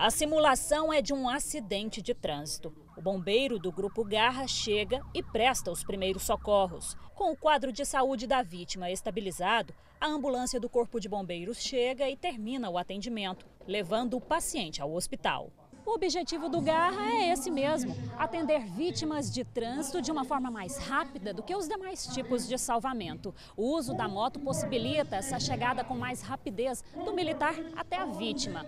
A simulação é de um acidente de trânsito. O bombeiro do Grupo Garra chega e presta os primeiros socorros. Com o quadro de saúde da vítima estabilizado, a ambulância do Corpo de Bombeiros chega e termina o atendimento, levando o paciente ao hospital. O objetivo do Garra é esse mesmo: atender vítimas de trânsito de uma forma mais rápida do que os demais tipos de salvamento. O uso da moto possibilita essa chegada com mais rapidez do militar até a vítima.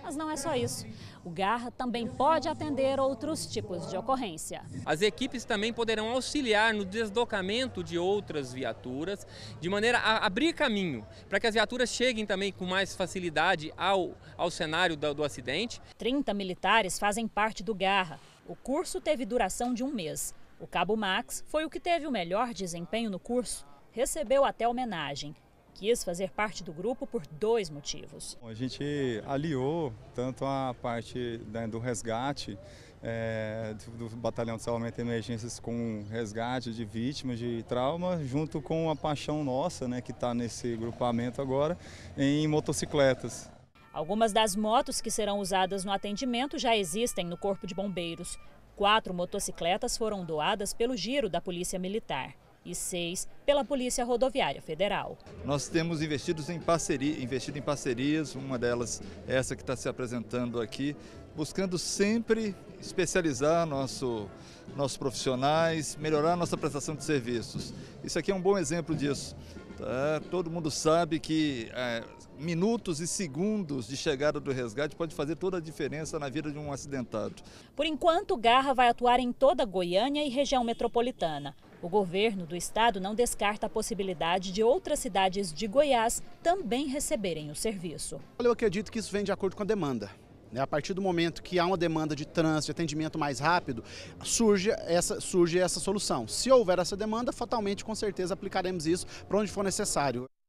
Mas não é só isso. O Garra também pode atender outros tipos de ocorrência. As equipes também poderão auxiliar no deslocamento de outras viaturas, de maneira a abrir caminho para que as viaturas cheguem também com mais facilidade ao, ao cenário do, do acidente. 30 militares fazem parte do Garra. O curso teve duração de um mês. O Cabo Max foi o que teve o melhor desempenho no curso. Recebeu até homenagem quis fazer parte do grupo por dois motivos. A gente aliou tanto a parte né, do resgate é, do, Batalhão de Salvamento e Emergências com resgate de vítimas de trauma, junto com a paixão nossa, né, que está nesse grupamento agora, em motocicletas. Algumas das motos que serão usadas no atendimento já existem no Corpo de Bombeiros. Quatro motocicletas foram doadas pelo Giro da Polícia Militar e seis pela Polícia Rodoviária Federal. Nós temos investido em, parceria, investido em parcerias, uma delas essa que está se apresentando aqui, buscando sempre especializar nosso, nossos profissionais, melhorar nossa prestação de serviços. Isso aqui é um bom exemplo disso. Tá? Todo mundo sabe que é, minutos e segundos de chegada do resgate pode fazer toda a diferença na vida de um acidentado. Por enquanto, Garra vai atuar em toda Goiânia e região metropolitana. O governo do estado não descarta a possibilidade de outras cidades de Goiás também receberem o serviço. Eu acredito que isso vem de acordo com a demanda. Né? A partir do momento que há uma demanda de trânsito, de atendimento mais rápido, surge essa, surge essa solução. Se houver essa demanda, fatalmente, com certeza, aplicaremos isso para onde for necessário.